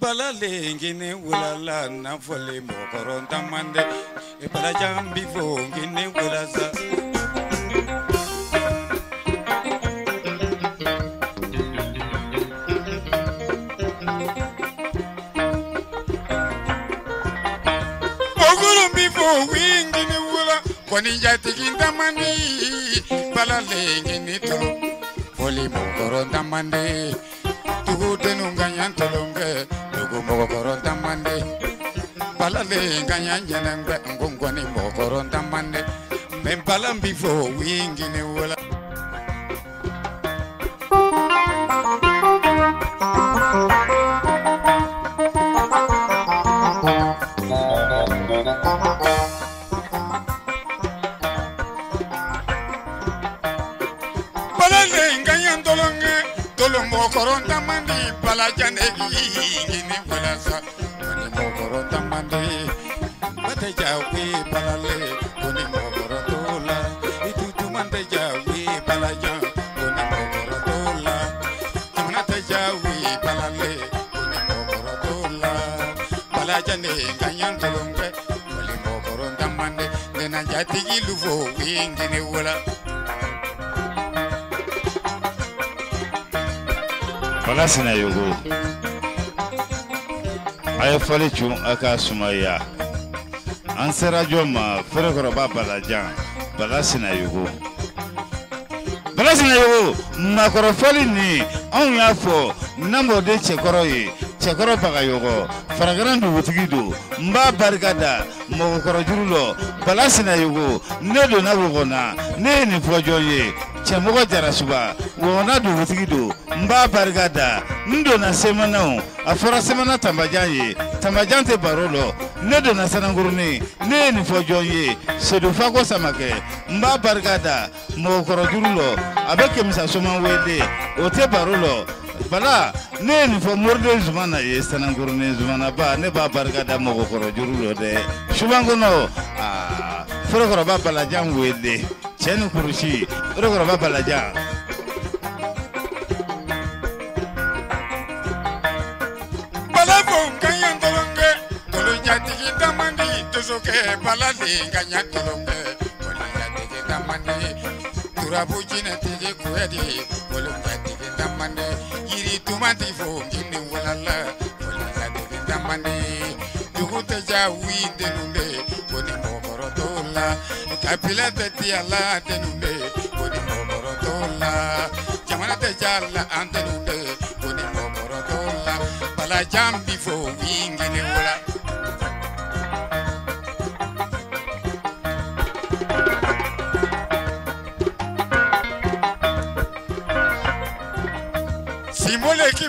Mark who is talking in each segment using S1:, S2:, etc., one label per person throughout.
S1: balale ngine wulala nafɔle mɔgɔkɔrɔ taman dɛ balajan bi fɔ ngine wulasa mɔgɔkɔrɔ bi fɔ wi ngine wula kɔni jatigi tamani balale ngine tolo fɔli mɔgɔkɔrɔ taman dɛ dugu denu ganyan tolonkɛ dugu mɔgɔkɔrɔ taman dɛ balale ganyan jɛnɛnkɛ nkɔnkɔni mɔgɔkɔrɔ taman dɛ mɛ balan bi fɔ wi mɔgɔkɔrɔ taman di balajan de ngine wula sa kɔni mɔgɔkɔrɔ taman de bate jawe balale kɔni mɔgɔkɔrɔ to la itu tuman tɛ jawe balajan kɔni mɔgɔkɔrɔ to la jamana tɛ jawe balale kɔni mɔgɔkɔrɔ to la balajan tolonkɛ kɔni mɔgɔkɔrɔ taman de nena jatigi lufo wi ngine wula
S2: bala sinayogo a ye fɔli cun a ka sumaya an sera jɔ ma feerekɔrɔba balajan bala sinayogo bala sinayogo makɔrɔfɔli nin anw y'a fɔ namɔden cɛkɔrɔ ye. Cɛkɔrɔ bagayɔgɔ faragaran dugutigi don n b'a barika da mɔgɔkɔrɔ juru lɔ bala sinayogo ne donna wɔgɔnna ne ye nin fɔ jɔn ye cɛmɔgɔ jarasuba wɔgɔnna dugutigi don n b'a barika da n donna semanaw a fɔra semana tanbajan ye tanbajan tɛ baro lɔ ne donna sanankurunin ne ye nin fɔ jɔn ye sedufako samakɛ n b'a barika da mɔgɔkɔrɔ juru lɔ a bɛ kɛmisa soman wele o tɛ baro lɔ bala ne ye nin fɔ moriden zumana ye sanankurunin zumanaba ne b'a barika da mɔgɔkɔrɔ juru lɔ dɛ suban kɔnɔ aa ferekɔrɔba balajan wele cɛ ni kurusi o de kɔrɔ balajan
S1: balafɔw ka ɲɛ tolonkɛ kolonjatigi damandigi tosokɛ baladen ka ɲɛ tolonkɛ kolonjatigi damandigi turabu jinɛtigi kuyadi kolonjatigi damande yiri tomati fo kini walala kolonjatigi damande dugu tɛ ja la kabila tɛ denunde koni mɔgɔkɔrɔ t'o jamana tɛ ja la. La. Balajan bi fo wala simole k'i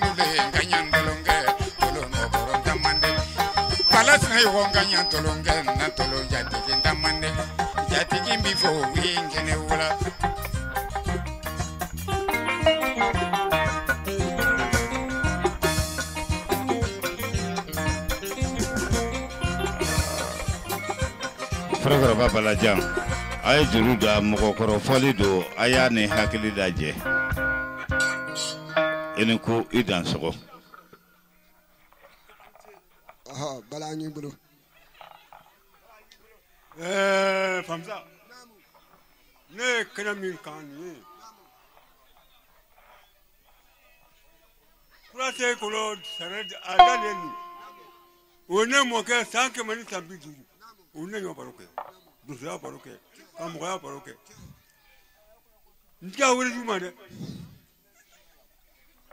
S1: nude ganyan dolonge tolon oboron tamande palas na yo ganyan dolonge na tolon jati kin tamande jati kin bifo wingene wula
S2: Farakɔrɔba Balajan a ye juru da mɔgɔkɔrɔ fɔli don a y'a ni hakili lajɛ. I ni ko i dan sɔgɔ.
S3: Aha, bala an y'i bolo.
S4: ɛɛ famisa ne ye kɛnɛ min kan nin ye kurase kolo sɛnɛ a dalen nin o ne mɔkɛ san kɛmɛ ni. San bi duuru o ne ɲɔ baro kɛ donsoya baro kɛ ka mɔgɔya baro kɛ n ti ka wele ma dɛ